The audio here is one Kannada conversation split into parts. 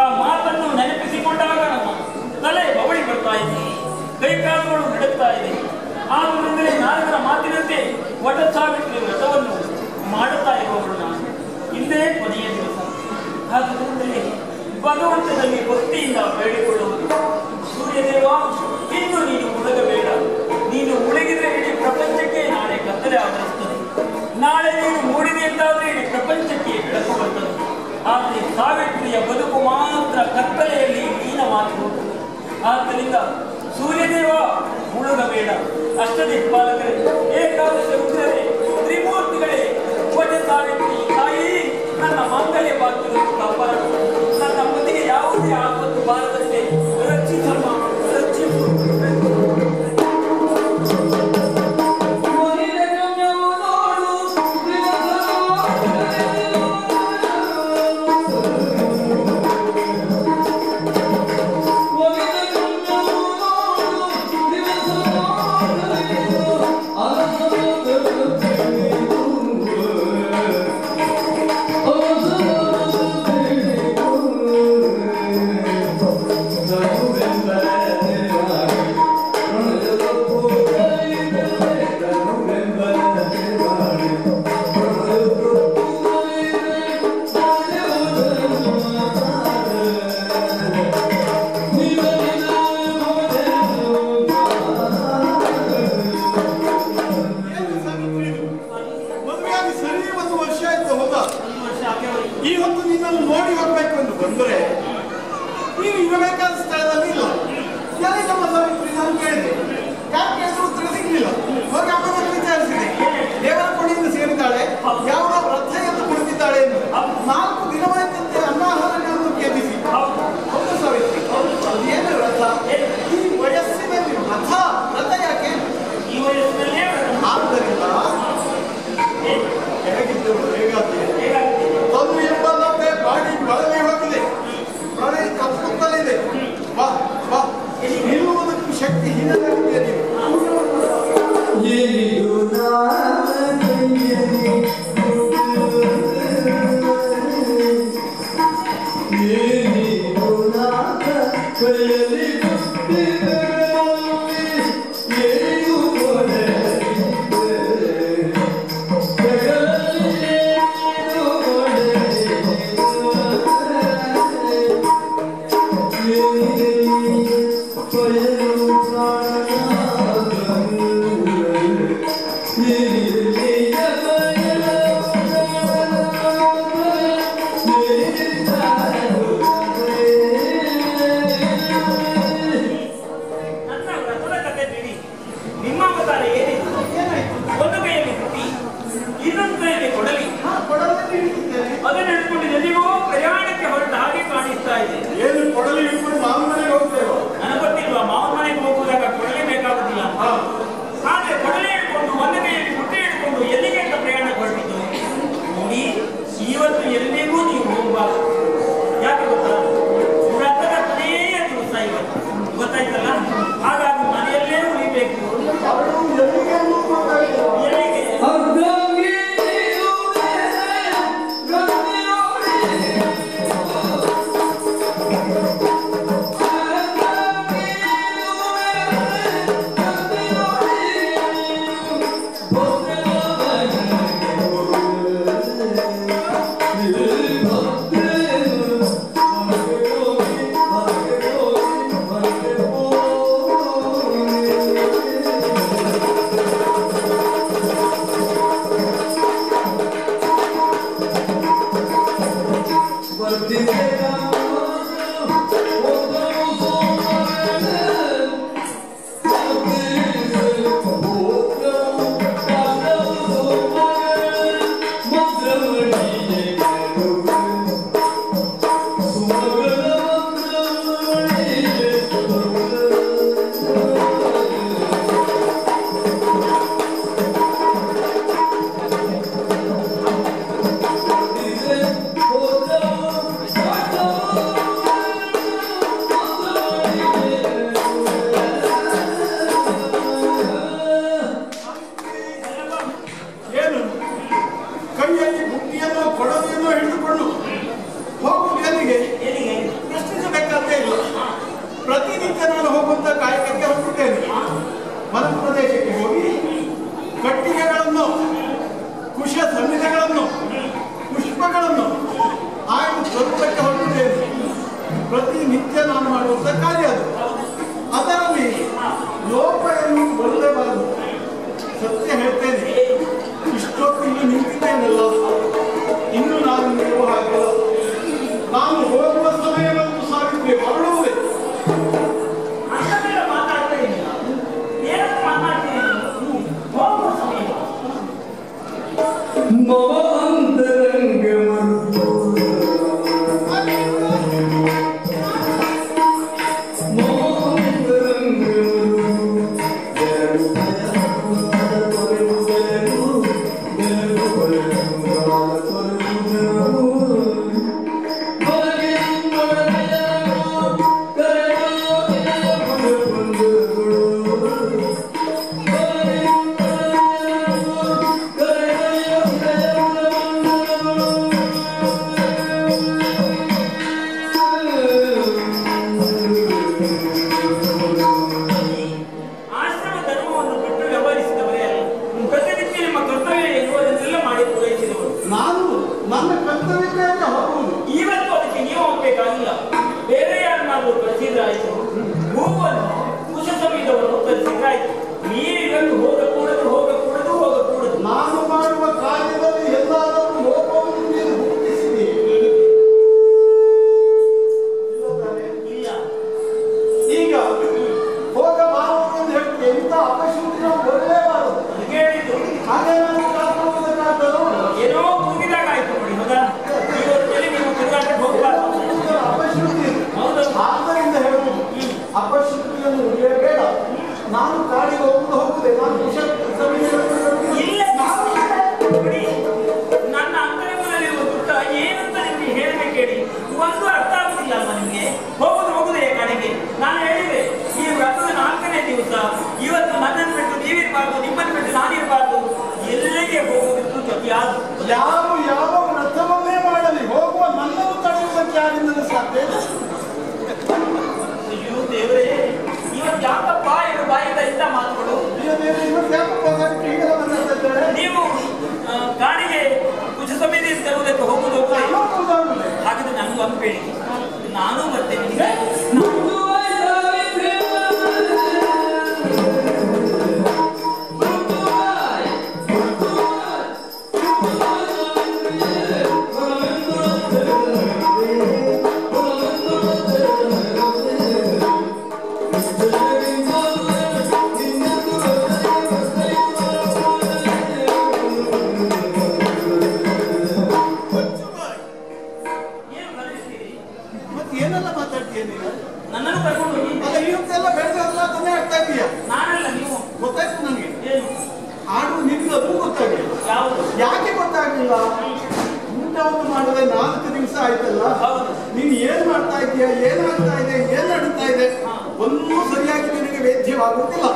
ಆ ಮಾತನ್ನು ನೆನಪಿಸಿಕೊಂಡಾಗ ನಮ್ಮ ತಲೆ ಬವಳಿ ಬರ್ತಾ ಇದೆ. ಕೈಕಾಲುಗಳು ನಡುತ್ತಾ ಇದೆ. ಆದುದರಿಂದಲೇ ನಾರದರ ಮಾತಿನಂತೆ ವಟ ಸಾವಿತ್ರಿ ವ್ರತವನ್ನು ಮಾಡುತ್ತಾ ಇರುವವರು ನಾನು. ಇಂದೇ ಕೊನೆಯ ದಿವಸ ಆದುದರಿಂದಲೇ ಭಗವಂತನಲ್ಲಿ ಭಕ್ತಿಯಿಂದ ಬೇಡಿಕೊಳ್ಳುವುದು. ಸೂರ್ಯದೇವ, ಇನ್ನು ನೀನು ಉಳಗಬೇಡ ನೀನು ಉಳಿಗಿದ್ರೆ ಹೇಳಿ ಅನುಗುಣ ಬೇಡ. ಅಷ್ಟದಿಕ್ಪಾಲಕರೇ ಏಕಾದಶ ರುದ್ರರೇ ತ್ರಿಮೂರ್ತಿಗಳೇ ಕೋಟೆ ಸಾವಿತ್ರಿ ತಾಯಿ, ನನ್ನ ಮಾಂಗಲ್ಯವಾಗ್ತದೆ ನನ್ನ ಪತಿಗೆ ಯಾವುದೇ ಆಪತ್ತು ಬಾರದಂತೆ ರಕ್ಷಿಸಮ್ಮ ನೋಡಿ ಹೋಗ್ಬೇಕು ಅಂತ ಬಂದ್ರೆ ನೀವು ಇರಬೇಕಾದ Canta, ನಾಲ್ಕು ದಿವಸ ಆಯ್ತಲ್ಲ? ನೀನ್ ಏನ್ ಮಾಡ್ತಾ ಇದೀಯ ಏನಾಗ್ತಾ ಇದೆ? ಏನ್ ನಡೀತಾ ಇದೆ? ಒಂದು ಸರಿಯಾಗಿ ನಿನಗೆ ವೇದ್ಯವಾಗುತ್ತಿಲ್ಲ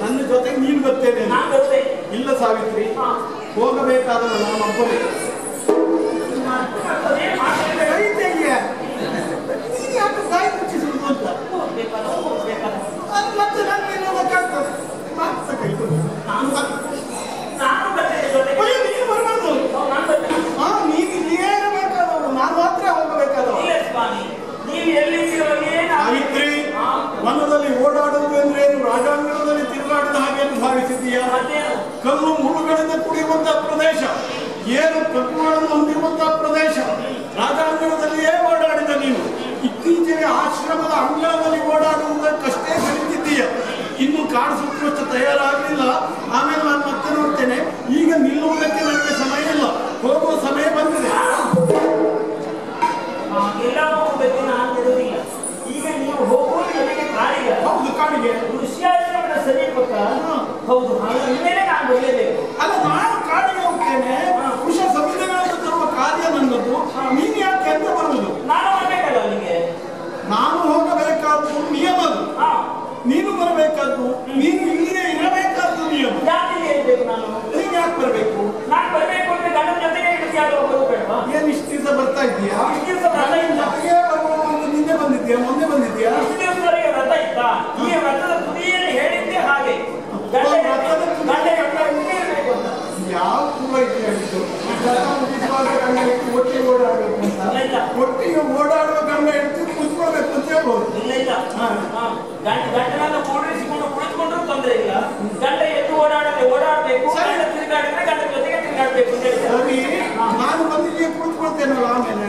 ನನ್ನ ಜೊತೆಗೆ ನೀನ್ ಬರ್ತೇನೆ. ಇಲ್ಲ ಸಾವಿತ್ರಿ. ಹೋಗಬೇಕಾದ ನಾನು ಒಬ್ಬನೇ ಏನು ಪ್ರಭುಗಳನ್ನು ಹೊಂದಿರುವಂತಹ ಪ್ರದೇಶ? ರಾಜಾಂಗಣದಲ್ಲಿಯೇ ಓಡಾಡಿದ ನೀನು ಇತ್ತೀಚೆಗೆ ಆಶ್ರಮದ ಅಂಗಳದಲ್ಲಿ ಓಡಾಡುವುದಕ್ಕಷ್ಟೇ ಕಲಿತಿದ್ದೀಯ ಇನ್ನು ಕಾಡು ಸುತ್ತುವಷ್ಟು ತಯಾರಾಗಲಿಲ್ಲ. ಆಮೇಲೆ ನಾನು ಮತ್ತೆ ನೋಡ್ತೇನೆ. ಈಗ ನಿಲ್ಲುವುದಕ್ಕೆ ನನಗೆ ಸಮಯ ಇಲ್ಲ. ಹೋಗುವ ಸಮಯ ಬಂದಿದೆ. ಈಗ ನೀವು ನನಗೆ ಹೌದು ಕಾಡಿಗೆ ಋಷಿಯಾಶ್ರಮದ ಸಮೀಪಕ್ಕ. ಹೌದು ನಾನು ಬರೆಯಬೇಕು ಏನ್ ಇಷ್ಟು ದಿವಸ ಬರ್ತಾ ಇದೆಯಾ ನಿನ್ನೆ ಬಂದಿದ್ಯಾ ಮೊನ್ನೆ ಬಂದಿದ್ಯಾ ವ್ರತ ಇತ್ತ ಈ ವ್ರತದ ತುದಿಯಲ್ಲಿ ಹೇಳಿದ್ದೆ ಹಾಗೆ. ಯಾವ ಕೂಡ ಇತ್ತು ಒಟ್ಟಿಗೆ ಓಡಾಡಬೇಕು ಒಟ್ಟಿಗೆ ಓಡಾಡುವ ಗಂಡ ಹಿಡಿದು ಕುತ್ಕೋಬೇಕು ಅಂತ ಹೇಳ್ಬೋದು. ಇಲ್ಲ ಇಲ್ಲ. वो भी ನಾನು ಬಂದಿದ್ದೆ ಕೂತ್ಕೊಳ್ತೇನಲ್ಲ ಆಮೇಲೆ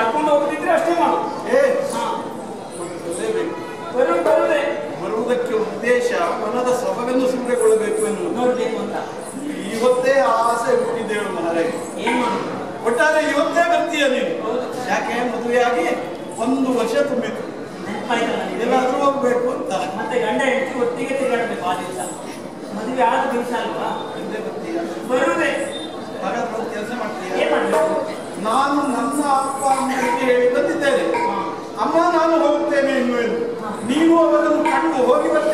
ಕರ್ಕೊಂಡು ಹೋಗ್ತಿದ್ರೆ ಅಷ್ಟೇ ಮಾಡು. ಏ ಬರುವುದಕ್ಕೆ ಉದ್ದೇಶ ಮನದ ಸ್ವಭಾವವನ್ನು ಅವರನ್ನು ಕಂಡು ಹೋಗಿ